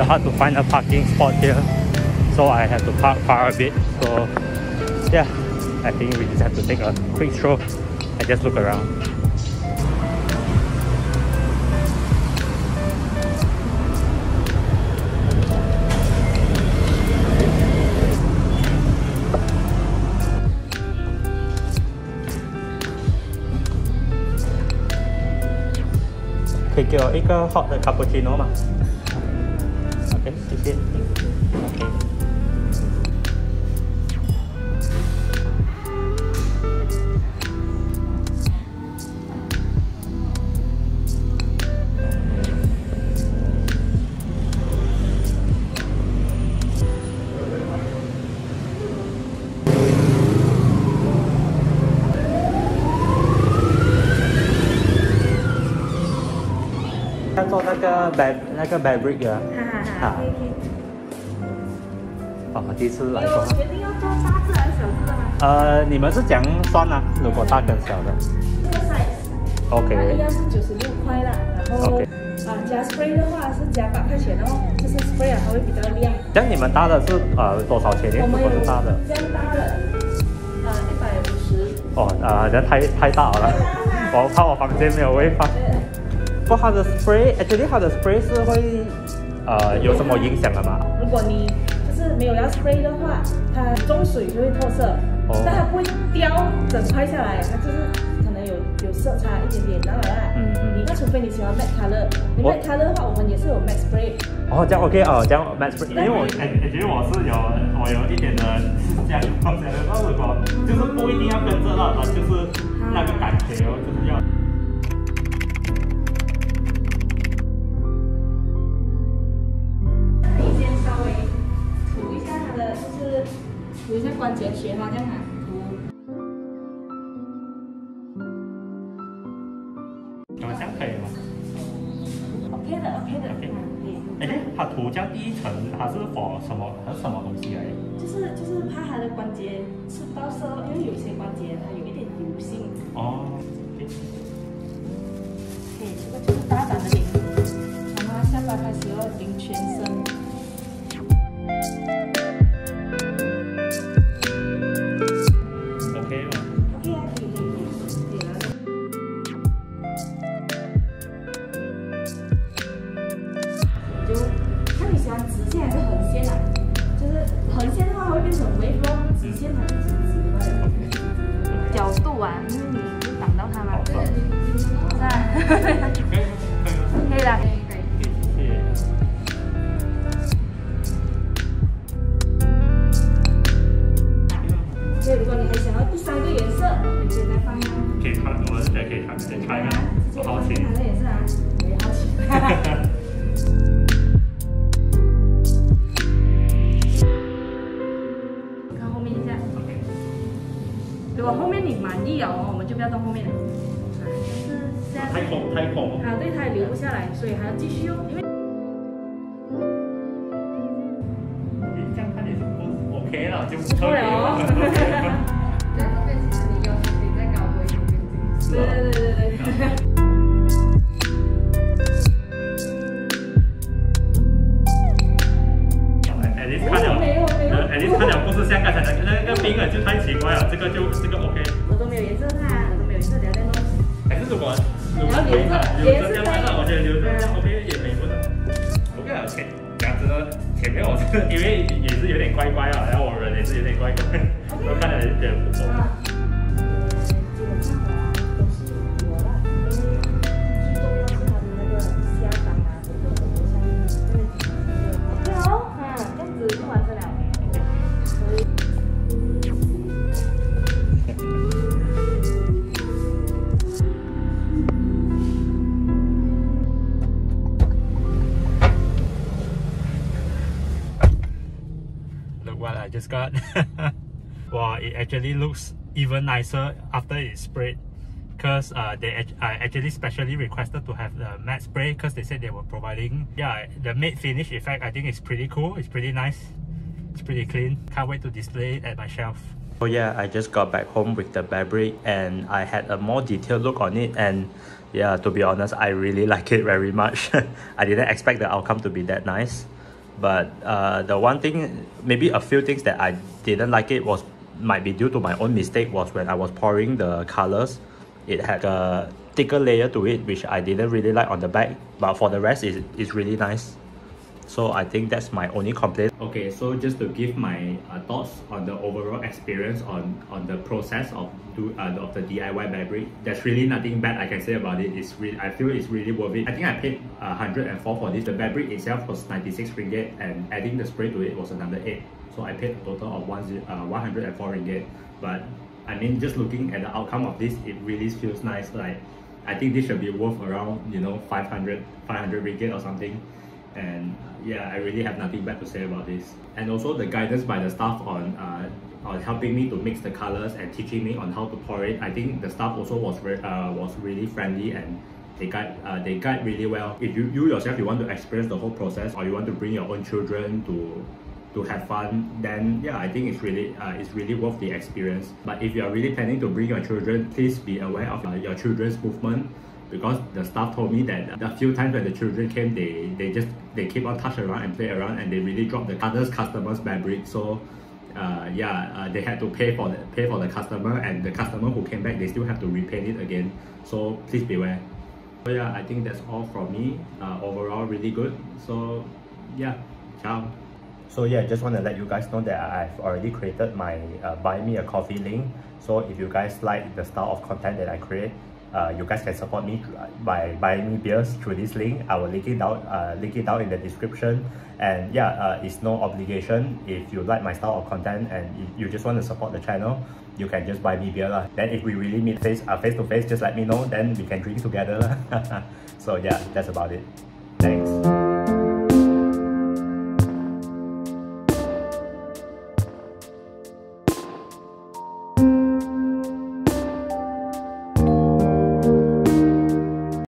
rather hard to find a parking spot here. So I have to park far a bit. So yeah I think we just have to take a quick stroll and just look around. Okay, kiểu ít hot cappuccino mà ？OK，谢谢。OK。要做那个 b a 那个 fabric 的， 哈哈哈，可以可以。哦，第一次来。决定要做大字还是小字的吗？呃，你们是讲算啊？如果大跟小的这个 size，它一，OK 样是九十六块啦。然后啊，加 spray 的话是加八块钱哦，就是 spray 啊，它会比较亮。像你们搭的是呃多少钱我们有这样搭的，啊，一百五十。哦，呃，这太太大了，我怕我房间没有位放。不过它的 spray，actually 它的 spray 是会呃有什么影响了吗？如果你就是没有要 spray 的话，它中水就会脱色，哦但它不会掉整块下来，它就是可能有有色差一点点，当然啦。嗯嗯你那除非你喜欢 matte color，你 matte color 的话，我们也是有 matte spray。哦，这样 OK 哦，这样 match spray，因为我感觉我是有我有一点的这样我想说如果就是不一定要跟着那，就是那个感觉哦，就是关节穴哈，这样啊，涂。好像可以吗？OK 的，OK 的，OK 嗯，可以。哎，它涂这样第一层，它是 for 什么？它是什么东西来的？就是就是怕它的关节吃不到色，因为有些关节它有一点油性。哦，可以，这个就是大胆的领，从它下巴开始要领全身。横线的话会变成我也不知道是直线还是角度啊因为你挡到它了。是吧。面你满意哦，我们就不要到后面了。啊，就是现在太空太空。啊，对，它也留不下来，所以还要继续哦，因为你这样看也是不 OK 了，就不了哦。在这边其实你要求可以再高多一点点。是啊对对对对对。哎，你 看了，没有没有哎，你看了不是像刚才那个那个冰了，就太奇怪了，这个就这个 OK。颜色看，都没有颜色，等下再弄。还是什么？有颜色，颜色再弄。我觉得留在旁边也没问题。OK 啊，前，这样子前面我是 因为也是有点乖乖啊，然后我人也是有点乖乖。Just got. wow, it actually looks even nicer after it's sprayed. Because uh, they I actually specially requested to have the matte spray because they said they were providing. Yeah, the matte finish effect I think is pretty cool. It's pretty nice. It's pretty clean. Can't wait to display it at my shelf. Oh yeah, I just got back home with the bearbrick and I had a more detailed look on it and yeah, to be honest, I really like it very much. I didn't expect the outcome to be that nice. But uh, the one thing, maybe a few things that I didn't like it was might be due to my own mistake was when I was pouring the colors. It had a thicker layer to it, which I didn't really like on the back. But for the rest, it, it's really nice. So I think that's my only complaint. Okay, so just to give my uh, thoughts on the overall experience on, on the process of do uh, of the DIY bearbrick, there's really nothing bad I can say about it. It's really I feel it's really worth it. I think I paid uh, 104 for this. The bearbrick itself was 96 ringgit and adding the spray to it was another 8. So I paid a total of one, uh, 104 ringgit. But I mean, just looking at the outcome of this, it really feels nice. Like I think this should be worth around you know 500 500 ringgit or something and yeah, I really have nothing bad to say about this. And also the guidance by the staff on uh, on helping me to mix the colors and teaching me on how to pour it. I think the staff also was very uh, was really friendly and they guide uh, they guide really well. If you, you yourself you want to experience the whole process or you want to bring your own children to to have fun, then yeah, I think it's really uh, it's really worth the experience. But if you are really planning to bring your children, please be aware of uh, your children's movement because the staff told me that a few times when the children came, they they just they keep on touch around and play around, and they really dropped the others customers' bearbrick. So. Uh, yeah, uh, they had to pay for the pay for the customer, and the customer who came back, they still have to repaint it again. So please beware. So yeah, I think that's all from me. Uh, overall, really good. So yeah, ciao. So yeah, I just want to let you guys know that I've already created my uh, buy me a coffee link. So if you guys like the style of content that I create, uh, you guys can support me by buying me beers through this link. I will link it down, uh, link it down in the description. And yeah, uh, it's no obligation. If you like my style of content and you just want to support the channel, you can just buy me beer lah. Then if we really meet face uh, face to face, just let me know. Then we can drink together. so yeah, that's about it.